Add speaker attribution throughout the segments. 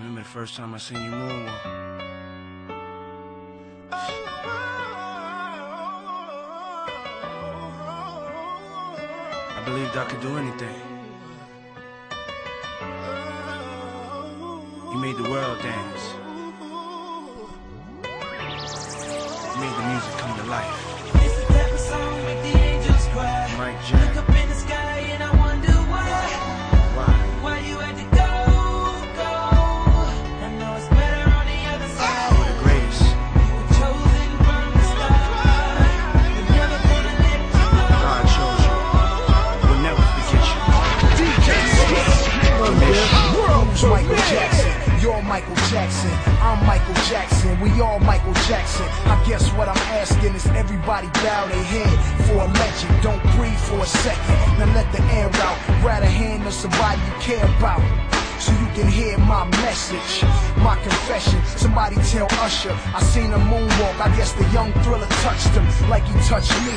Speaker 1: Remember the first time I seen you moonwalk? Uh, I believed I could do anything. You made the world dance. You made the music come to life.
Speaker 2: It's the type of song make the angels cry.
Speaker 1: Mike
Speaker 2: Look up in the sky and I
Speaker 3: Michael Jackson. I'm Michael Jackson. We all Michael Jackson. I guess what I'm asking is everybody bow their head for a legend. Don't breathe for a second. Now let the air out. A hand of somebody you care about. So you can hear my message, my confession. Somebody tell Usher, I seen a moonwalk. I guess the young thriller touched him like he touched me,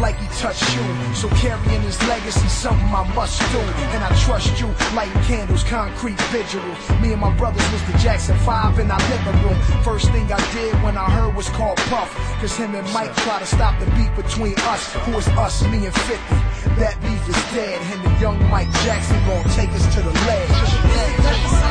Speaker 3: like he touched you. So carrying his legacy, something I must do. And I trust you, lighting candles, concrete vigils. Me and my brothers was the Jackson 5 in our living room. First thing I did when I heard was called Puff. Cause him and Mike try to stop the beef between us. Who is us, me and 50. That beef is dead, and the young Mike Jackson gon' take us to the ledge.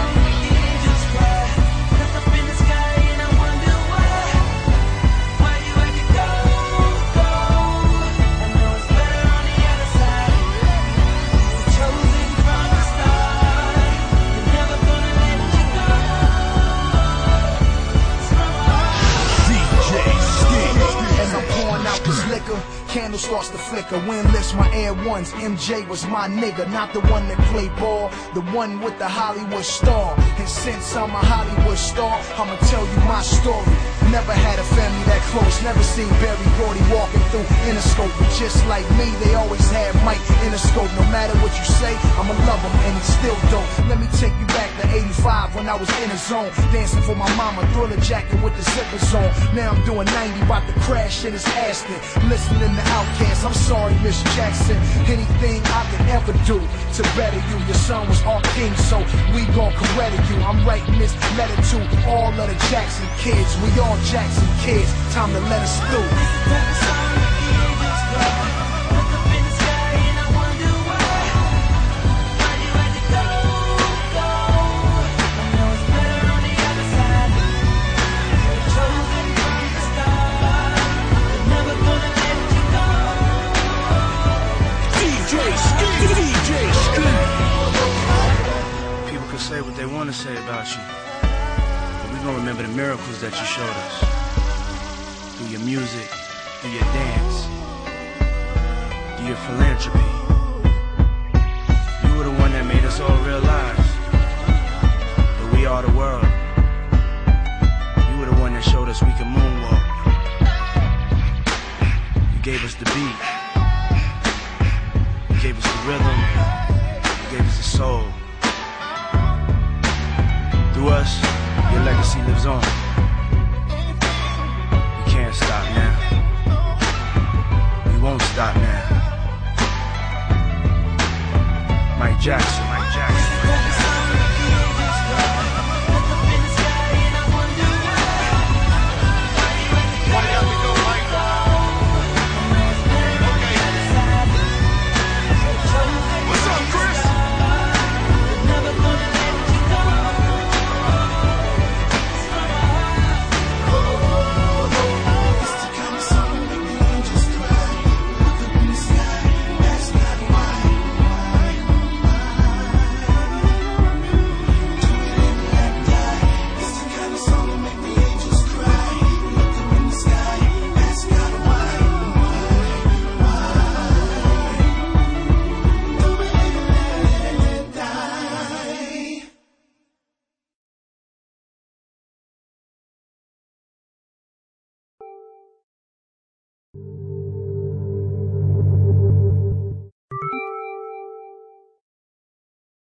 Speaker 3: Liquor, candle starts to flicker. Wind lifts my air ones. MJ was my nigga, not the one that played ball, the one with the Hollywood star. And since I'm a Hollywood star, I'ma tell you my story. Never had a family that close, never seen Berry Gordy walking through Interscope. But just like me, they always had Mike Interscope. No matter what you say, I'ma love him, and he's still dope. Let me take you back to 85 when I was in the zone, dancing for my mama, thriller jacket with the zippers on. Now I'm doing 90, about to crash in his Aston, listening to Outkast. I'm sorry, Miss Jackson. Anything I can ever do to better you. Your son was our king, so we gon' credit you. I'm writing this letter to all of the Jackson kids. We all Jackson kids. Time to let us through.
Speaker 1: Say what they want to say about you. But we gonna remember the miracles that you showed us. Through your music, through your dance, through your philanthropy. You were the one that made us all realize that we are the world. You were the one that showed us we can moonwalk. You gave us the beat. You gave us the rhythm. You gave us the soul. Us, your legacy lives on. We can't stop now. We won't stop now. Mike Jackson, Mike Jackson.